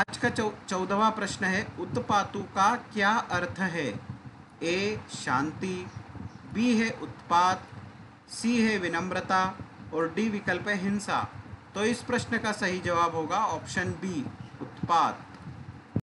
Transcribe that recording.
आज का चौदहवा प्रश्न है, उत्पातु का क्या अर्थ है? ए, शांति, बी है उत्पात, सी है विनम्रता और डी, विकल्प है हिंसा। तो इस प्रश्न का सही जवाब होगा ऑप्शन बी, उत्पात।